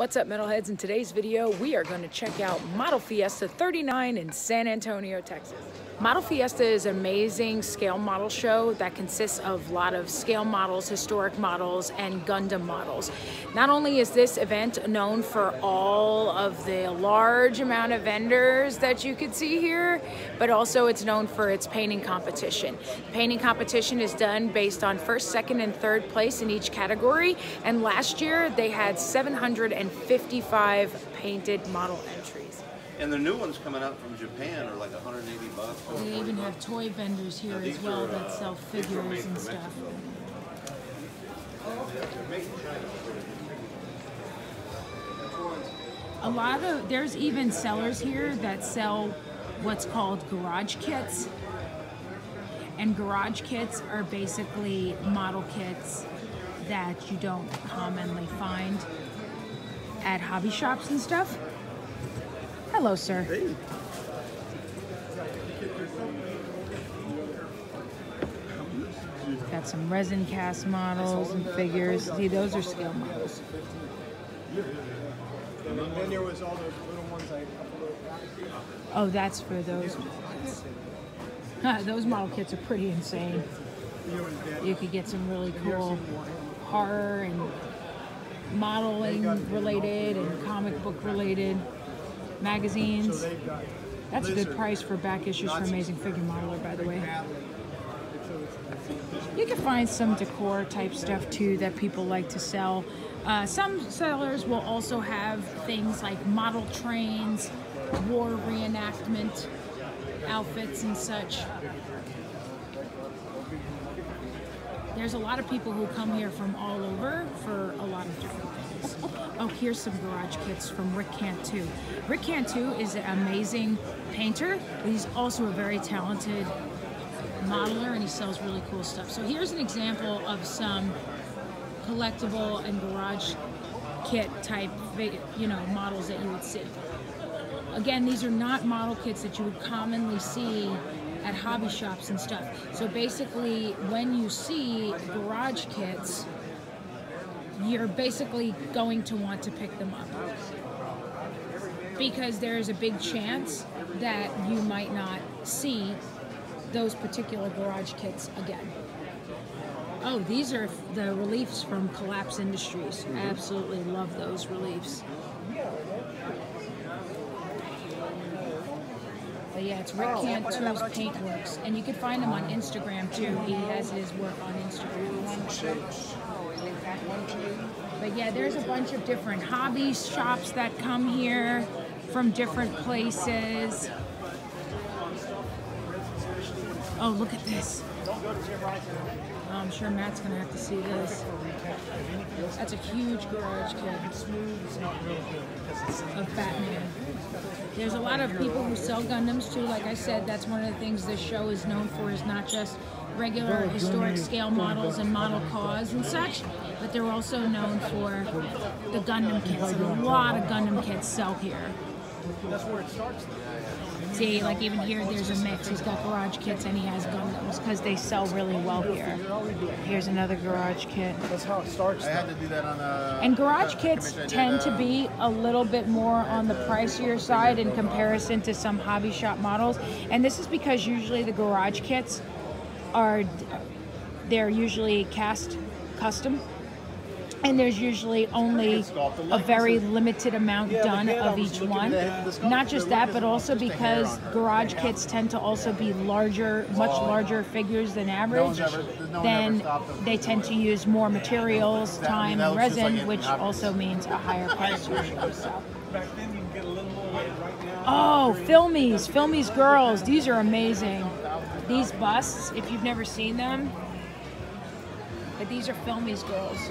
What's up, metalheads? In today's video, we are going to check out Model Fiesta 39 in San Antonio, Texas. Model Fiesta is an amazing scale model show that consists of a lot of scale models, historic models, and Gundam models. Not only is this event known for all of the large amount of vendors that you could see here, but also it's known for its painting competition. Painting competition is done based on first, second, and third place in each category, and last year they had 755 painted model entries. And the new ones coming out from Japan are like 180 bucks. They even have toy vendors here Now, as well are, that uh, sell these were made figures and stuff. Mexico. They're made in China. A lot of there's even sellers here that sell what's called garage kits. And garage kits are basically model kits that you don't commonly find at hobby shops and stuff. Hello, sir. Got some resin cast models and figures. See, those are scale models. And then, then there was all those little ones like upload. Oh, that's for those model kits. Huh, those model kits are pretty insane. You and Dad. You could get some really cool horror and modeling related and comic book related magazines. That's a good price for back issues for Amazing Figure Modeler, by the way. Natalie. So it's- You can find some decor type stuff too that people like to sell. Uh, some sellers will also have things like model trains, war reenactment outfits, and such. There's a lot of people who come here from all over for a lot of different things. Oh, here's some garage kits from Rick Cantu. Rick Cantu is an amazing painter, but he's also a very talented modeler and he sells really cool stuff. So here's an example of some collectible and garage kit type, you know, models that you would see. Again, these are not model kits that you would commonly see at hobby shops and stuff. So basically, when you see garage kits, you're basically going to want to pick them up because there is a big chance that you might not see those particular garage kits again. Oh, these are the reliefs from Collapse Industries. I absolutely love those reliefs. But yeah, it's Rick oh. Cantu's Paintworks, and you can find him on Instagram too. He has his work on Instagram. But yeah, there's a bunch of different hobby shops that come here from different places. Oh, look at this. Oh, I'm sure Matt's gonna have to see this. That's a huge garage kit of Batman. There's a lot of people who sell Gundams too. Like I said, that's one of the things this show is known for is not just regular historic scale models and model cars and such, but they're also known for the Gundam kits. And a lot of Gundam kits sell here. That's where it starts. See, like even here, there's a mix. He's got garage kits and he has Gundams because they sell really well here. Here's another garage kit. That's how it starts. I had to do that on a. And garage kits commission I did, tend to uh, be a little bit more on the pricier side in comparison to some hobby shop models. And this is because usually the garage kits are they're usually cast custom. And there's usually only a very limited amount done of each one. Not just that, but also because garage kits tend to also be larger, much larger figures than average. then they tend to use more materials, time, and resin, which also means a higher price usually. So. Oh, Filmies, Filmies girls. These are amazing. These busts, if you've never seen them, but these are Filmies girls.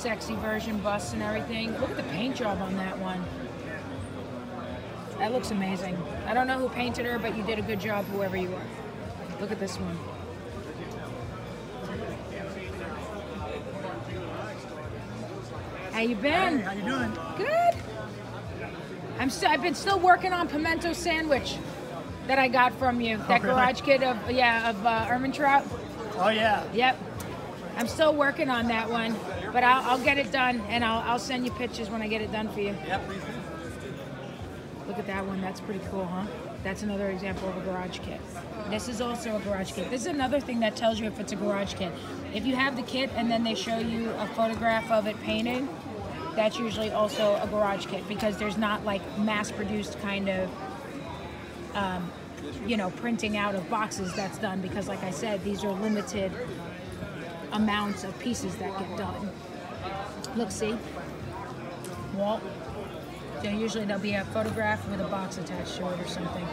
Sexy version busts and everything. Look at the paint job on that one. That looks amazing. I don't know who painted her, but you did a good job, whoever you are. Look at this one. How you been? how you doing? Good. I'm still. I've been still working on pimento sandwich that I got from you. That really? garage kit of yeah of uh. Oh yeah. Yep. I'm still working on that one, but I'll, I'll get it done and I'll, I'll send you pictures when I get it done for you. Yeah, please do. Look at that one. That's pretty cool, huh? That's another example of a garage kit. This is also a garage kit. This is another thing that tells you if it's a garage kit. If you have the kit and then they show you a photograph of it painted, that's usually also a garage kit because there's not like mass-produced kind of, um, you know, printing out of boxes that's done because, like I said, these are limited amounts of pieces that get done. Look, see? Walt. So usually there'll be a photograph with a box attached to it or something.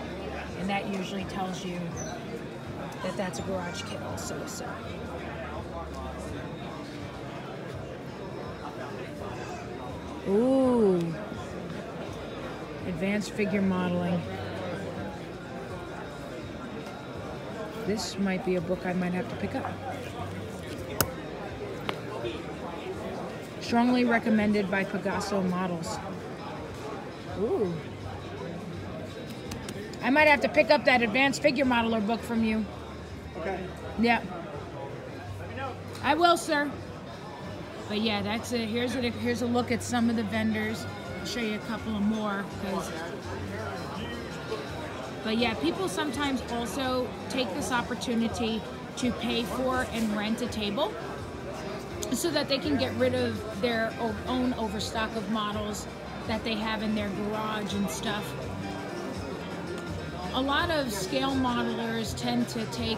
And that usually tells you that that's a garage kit also. So. Ooh. Advanced figure modeling. This might be a book I might have to pick up. Strongly recommended by Pegaso Models. Ooh. I might have to pick up that advanced figure modeler book from you. Okay. Yeah. Let me know. I will, sir. But yeah, that's it. Here's a here's a look at some of the vendors. I'll show you a couple of more because. But yeah, people sometimes also take this opportunity to pay for and rent a table so that they can get rid of their own overstock of models that they have in their garage and stuff. A lot of scale modelers tend to take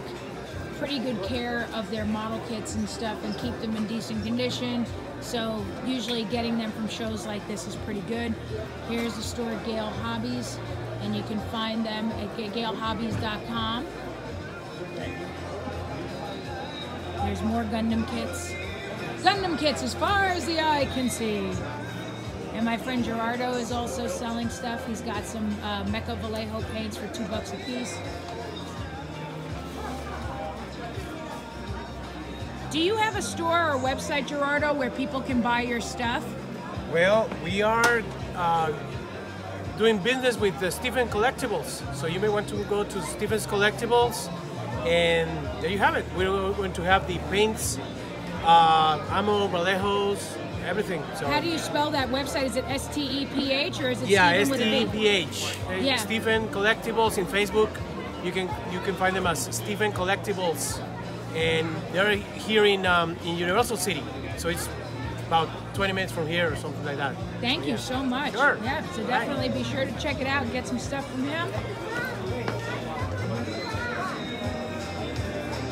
pretty good care of their model kits and stuff and keep them in decent condition. So usually getting them from shows like this is pretty good. Here's the store Gale Hobbies, and you can find them at galehobbies.com. There's more Gundam kits. Gundam kits as far as the eye can see. And my friend Gerardo is also selling stuff. He's got some uh, Mecha Vallejo paints for two bucks a piece. Do you have a store or website, Gerardo, where people can buy your stuff? Well, we are uh, doing business with the Stephen Collectibles. So you may want to go to Stephen's Collectibles, and there you have it. We're going to have the paints, uh, Vallejos, everything. So How do you spell that website? Is it S T E P H or is it yeah, Stephen with a B? STPH. Yeah. Stephen Collectibles in Facebook. You can you can find them as Stephen Collectibles, and they're here in um, in Universal City. So it's about 20 minutes from here or something like that. Thank you so much. Sure. Yeah, so Right. definitely be sure to check it out and get some stuff from him.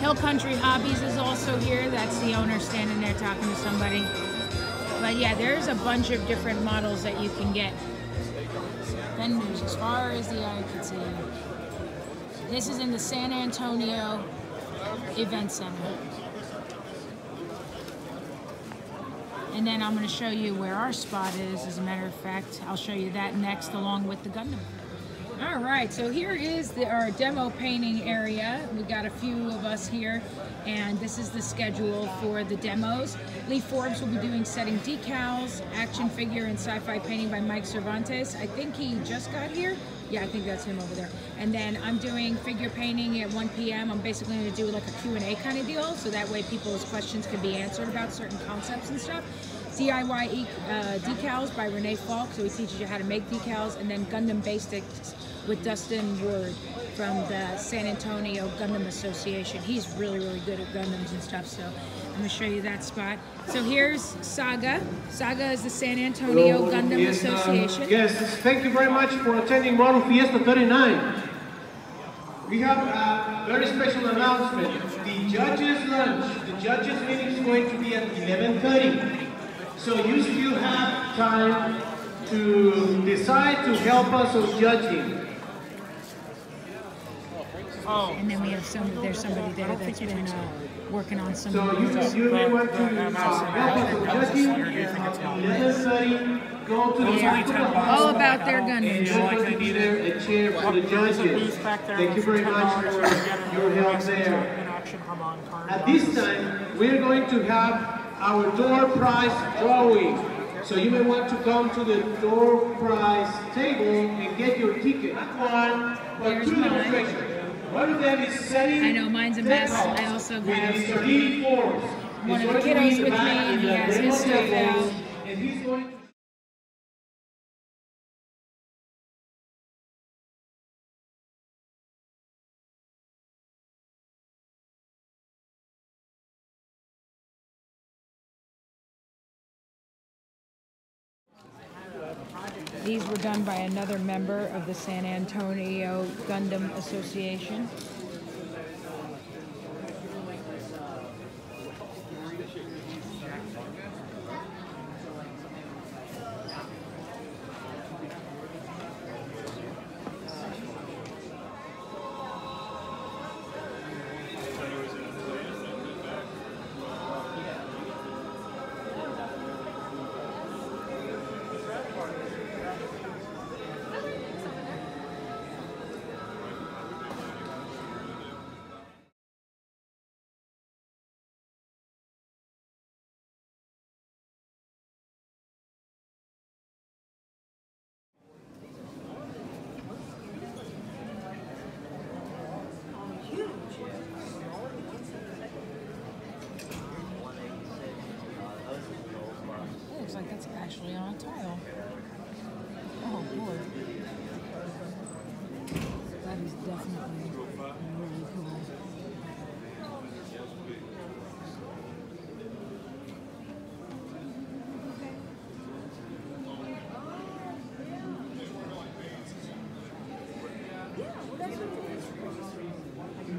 Hill Country Hobbies is also here. That's the owner standing there talking to somebody. But yeah, there's a bunch of different models that you can get. Vendors as far as the eye can see. This is in the San Antonio Event Center. And then I'm going to show you where our spot is. As a matter of fact, I'll show you that next along with the Gundam. All right, so here is the, our demo painting area. We got a few of us here, and this is the schedule for the demos. Lee Forbes will be doing setting decals, action figure, and sci-fi painting by Mike Cervantes. I think he just got here. Yeah, I think that's him over there. And then I'm doing figure painting at 1 p.m. I'm basically going to do like a Q&A kind of deal, so that way people's questions can be answered about certain concepts and stuff. DIY uh, decals by Renee Falk, so he teaches you how to make decals, and then Gundam Basics with Dustin Ward from the San Antonio Gundam Association. He's really, really good at Gundams and stuff, so I'm going to show you that spot. So here's Saga. Saga is the San Antonio Hello, Gundam Fiesta. Association. Yes, thank you very much for attending Model Fiesta 39. We have a very special announcement. The judges' lunch, the judges' meeting is going to be at 11.30. So you still have time to decide to help us on judging. And then we have some, there's somebody there that's been uh, working on some So of you, those. you may want to uh, help us on judging. At 11.30, go to the All about their And Gundams. you're to be there a chair for the judges. Thank you very much for your help there. At this time, we're going to have our door prize drawing. So you may want to come to the door prize table and get your ticket. Not one, but two demonstrations. One of them is setting. I know, mine's a mess. I also with have- Mr. D. Forbes. one of the going to be kiddos with me, and he has his stuff out. These were done by another member of the San Antonio Gundam Association. Tile. Oh, Lord. That is definitely really cool.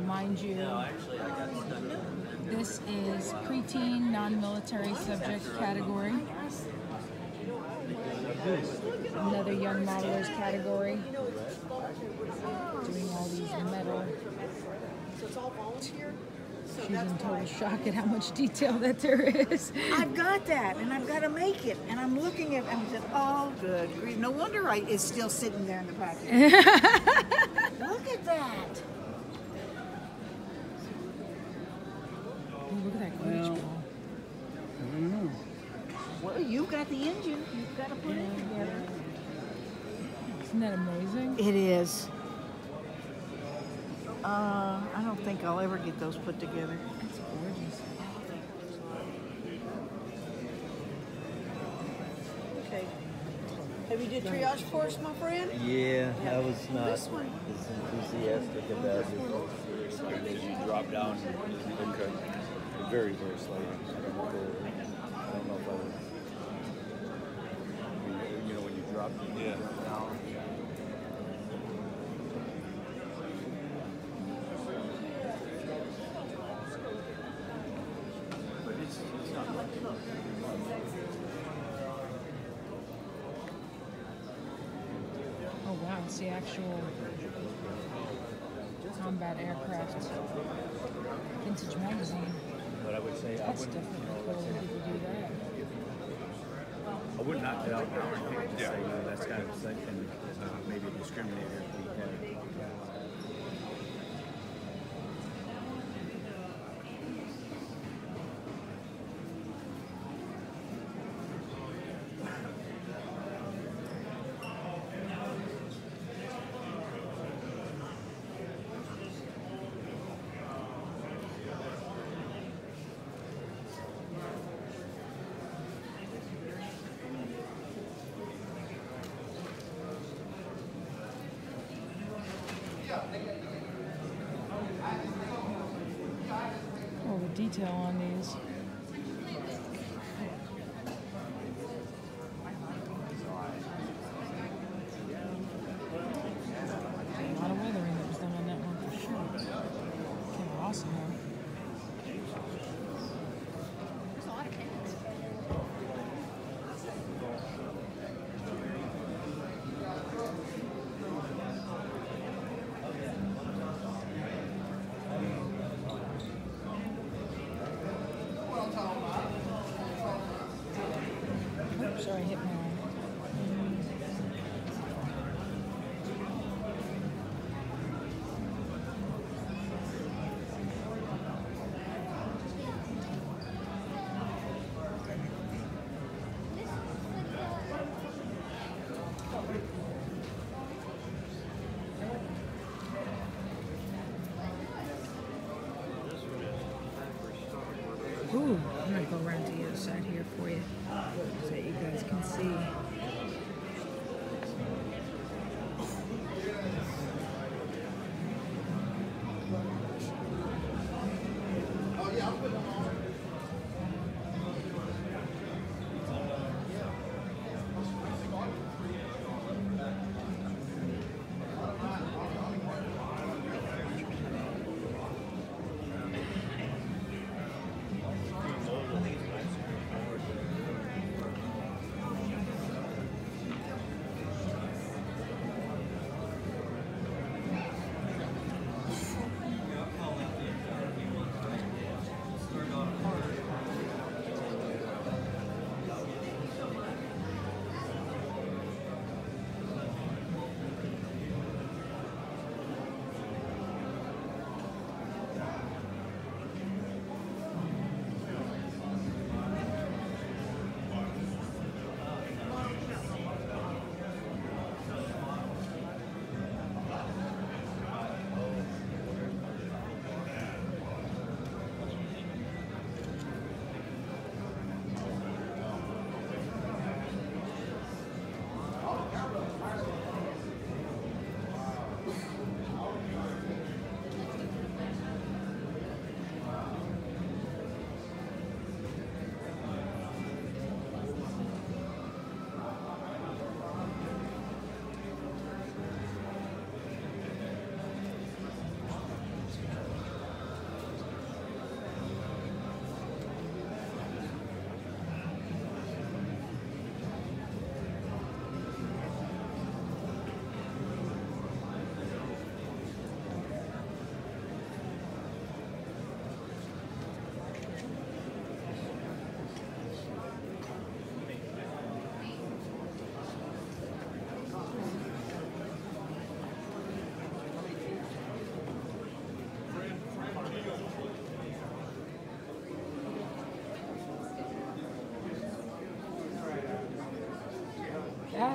Mind you, this is preteen non-military subject category. Another young modelers category. Doing all these metal. She's in total shock at how much detail that there is. I've got that, and I've got to make it. And I'm looking at, and said, "Oh, good grief! No wonder I is still sitting there in the package." Look at that. Ooh, look at that. Well, you've got the engine. You've got to put it together. Isn't that amazing? It is. Uh, I don't think I'll ever get those put together. It's gorgeous. Okay. Have you did triage for us, my friend? Yeah, I was not This as one. enthusiastic about it. as you drop down, okay, very, very slightly. I don't know I- I don't know if I would. I mean, You know, when you drop Yeah. down. But it's, it's not much. Oh wow, it's the actual combat aircraft vintage magazine. But I would say, I That's wouldn't, definitely you know, cool let's when say, people do that. I wouldn't knock it out think just say, you know, that's kind of something, uh, maybe a detail on these.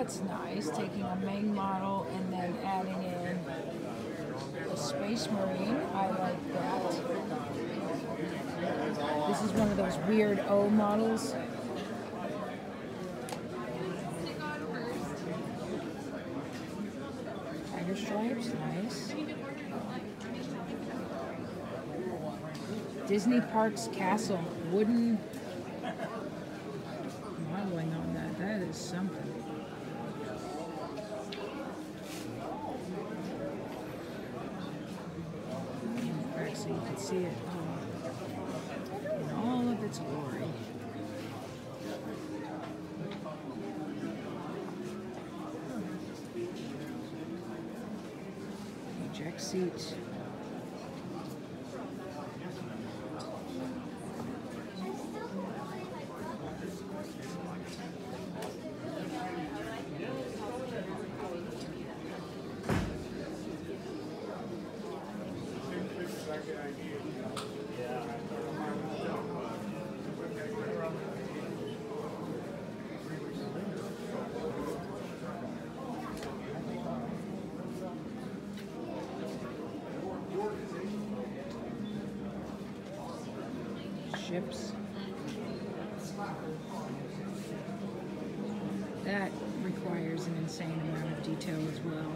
That's nice, taking a main model and then adding in a Space Marine. I like that. This is one of those weird O models. Tiger stripes, nice. Disney Parks Castle, wooden modeling on that. That is something. In the back so you can see it um, in all of its glory. Eject seat. Ships. That requires an insane amount of detail as well.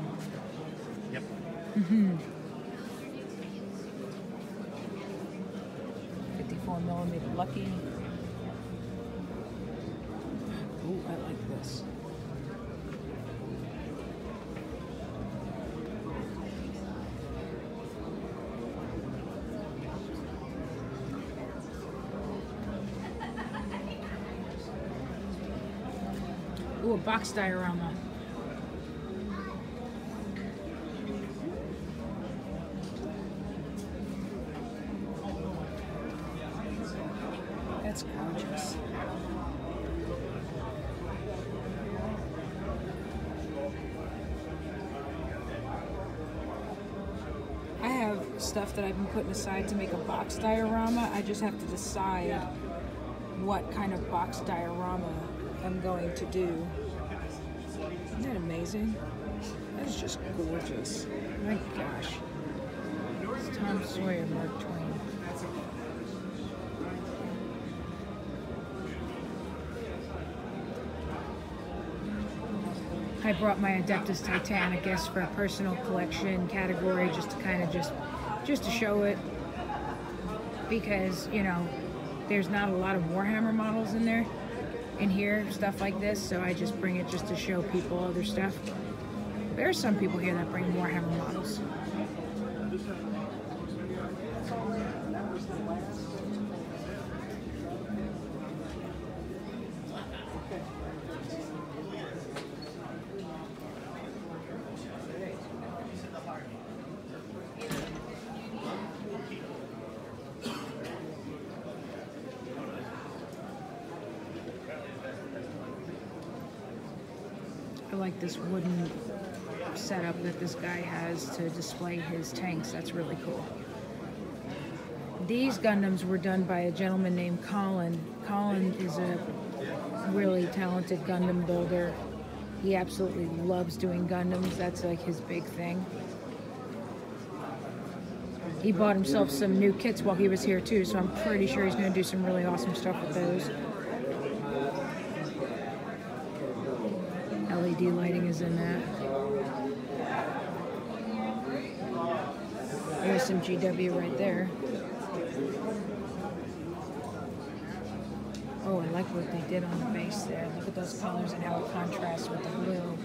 Yep. Mm-hmm. Fifty-four millimeter Lucky. Ooh, I like this. Ooh, a box diorama. That's gorgeous. I have stuff that I've been putting aside to make a box diorama. I just have to decide what kind of box diorama I'm going to do. Isn't that amazing? That is just gorgeous. My gosh. It's Tom Sawyer, Mark Twain. I brought my Adeptus Titanicus for a personal collection category just to kind of just just to show it because you know there's not a lot of Warhammer models in there in here, stuff like this. So I just bring it just to show people other stuff. There are some people here that bring Warhammer models. Like this wooden setup that this guy has to display his tanks. That's really cool. These Gundams were done by a gentleman named Colin. Colin is a really talented Gundam builder. He absolutely loves doing Gundams. That's like his big thing. He bought himself some new kits while he was here too, so I'm pretty sure he's going to do some really awesome stuff with those. LED lighting is in that. There's some GW right there. Oh, I like what they did on the base there. Look at those colors and how it contrasts with the blue.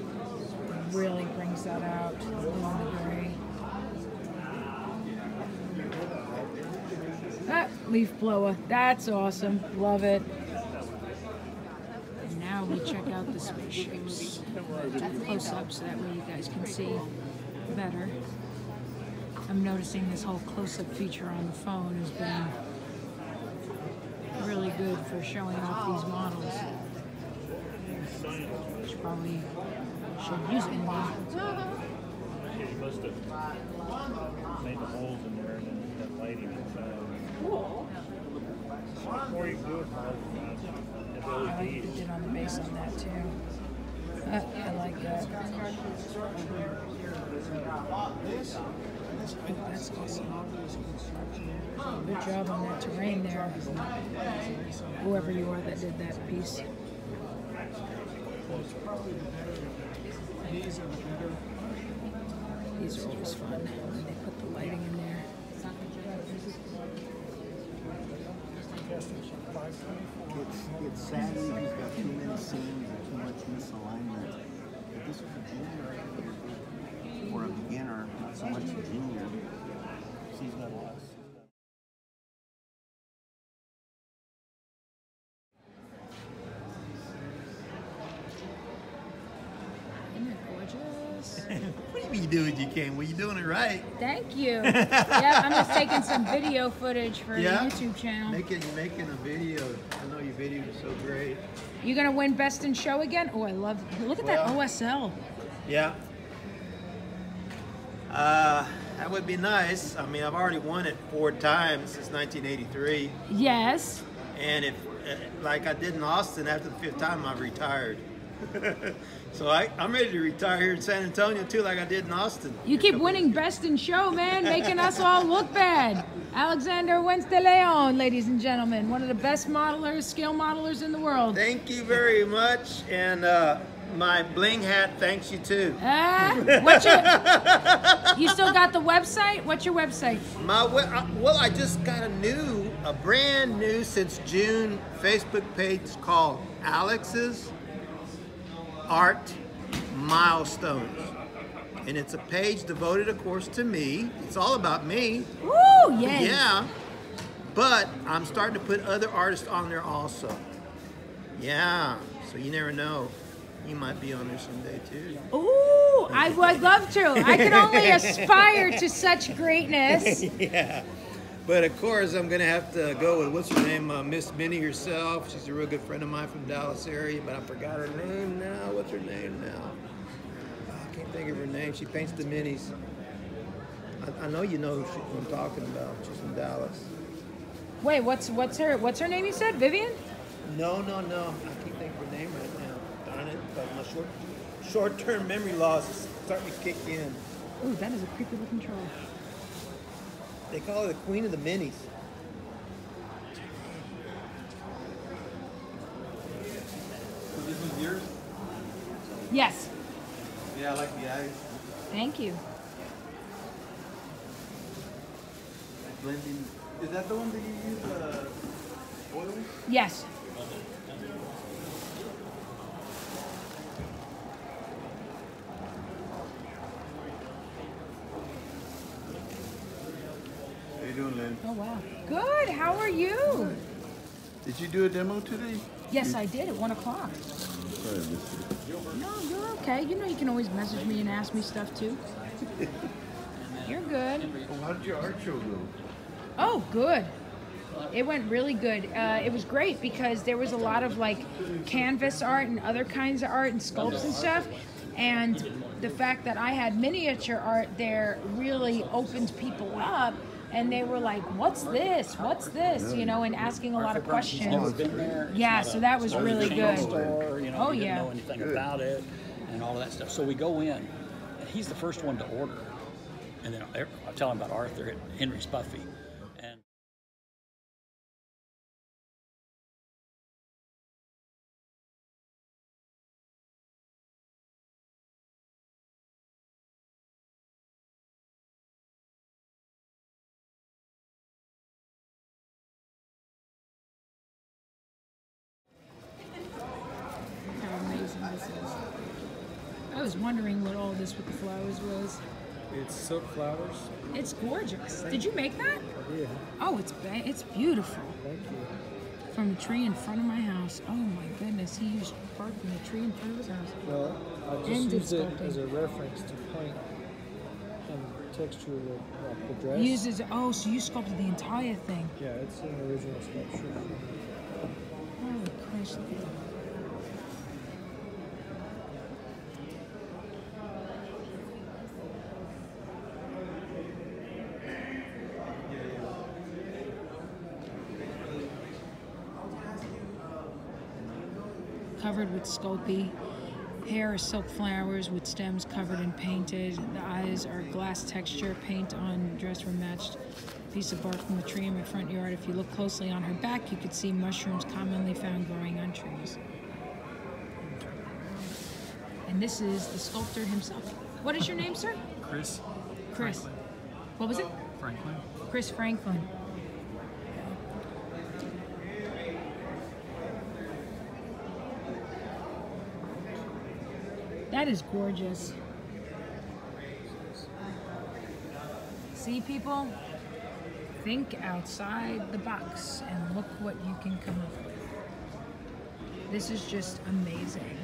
It really brings that out. The the gray. Ah, leaf blower. That's awesome. Love it. And now we check out the spaceships. Close up so that way you guys can see better. I'm noticing this whole close-up feature on the phone has been really good for showing off these models. Should probably should use it more. Yeah, you must have made the holes in there and then that lighting inside. Or you do it by I like what LEDs. did on the base on that too. I like that. That's awesome. Good job on that terrain there. Whoever you are that did that piece. These are always fun they put the lighting in there. It's, it's sad he's got too many scenes and too much misalignment. If this was a junior or a beginner, not so much a junior, she's got lost. Isn't it gorgeous? What do you mean you do what you can? Well, you're doing it right. Thank you. yeah, I'm just taking some video footage for Yeah? the YouTube channel. Making, making a video. I know your video is so great. You gonna win Best in Show again? Oh, I love. Look at that OSL. Yeah. Uh, that would be nice. I mean, I've already won it four times since 1983. Yes. And if, uh, like I did in Austin, after the fifth time, I've retired. so I, I'm ready to retire here in San Antonio too, like I did in Austin. You keep winning Best in Show, man, making us all look bad. Alexander Wentz de Leon, ladies and gentlemen, one of the best modelers, scale modelers in the world. Thank you very much, and uh, my bling hat thanks you too. Ah, what's your? You still got the website? What's your website? My uh, well, I just got a new, a brand new since June Facebook page called Alex's Art Milestones, and it's a page devoted, of course, to me. It's all about me. Woo, yay. Yeah, but I'm starting to put other artists on there also. Yeah, so you never know. You might be on there someday too. Ooh, I would love to. I can only aspire to such greatness. yeah. But of course, I'm gonna have to go with what's her name, uh, Miss Minnie herself. She's a real good friend of mine from Dallas area, but I forgot her name now. What's her name now? Oh, I can't think of her name. She paints the minis. I, I know you know who, she, who I'm talking about. She's from Dallas. Wait, what's what's her what's her name? You said Vivian? No, no, no. I can't think of her name right now. Darn it! But my short, short-term memory loss is starting to kick in. Ooh, that is a creepy looking troll. They call her the Queen of the Minis. So this is yours? Yes. Yeah, I like the eyes. Thank you. Blending. Is that the one that you use uh, oil? Yes. How you doing, Lynn? Oh wow. Good. How are you? Did you do a demo today? Yes, I did at one o'clock. Sorry, I missed it. No, you're okay. You know you can always message me and ask me stuff too. You're good. Well, how did your art show go? Oh, good. It went really good. Uh, it was great because there was a lot of like canvas art and other kinds of art and sculpts and stuff. And the fact that I had miniature art there really opened people up. And they were like, "What's this? What's this?" You know, and asking a lot of questions. Never been there. It's Yeah, so that was really good. Store, you know, Oh, yeah. know anything about it and all of that stuff. So we go in, and he's the first one to order. And then I I tell him about Arthur at Henry's Buffy. This with the flowers was. It's silk flowers. It's gorgeous. Did you make that? Yeah. Oh, it's it's beautiful. Thank you. From a tree in front of my house. Oh my goodness, he used bark from the tree in front of his house. Well, I just And used it as a reference to paint and texture of like the dress. Uses oh, so you sculpted the entire thing. Yeah, it's an original sculpture. Holy Christ, look at that. Covered with Sculpey. Hair is silk flowers with stems covered and painted. The eyes are glass texture. Paint on dress were matched. Piece of bark from the tree in my front yard. If you look closely on her back, you could see mushrooms commonly found growing on trees. And this is the sculptor himself. What is your name, sir? Chris Chris. What was it? Franklin. Chris Franklin. That is gorgeous. See, people? Think outside the box and look what you can come up with. This is just amazing.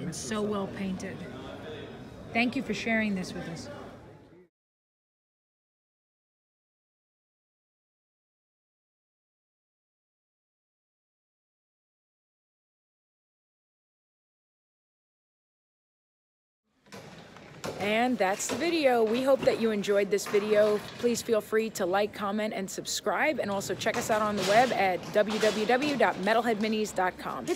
It's so well painted. Thank you for sharing this with us. And that's the video. We hope that you enjoyed this video. Please feel free to like, comment, and subscribe. And also check us out on the web at www.metalheadminis.com.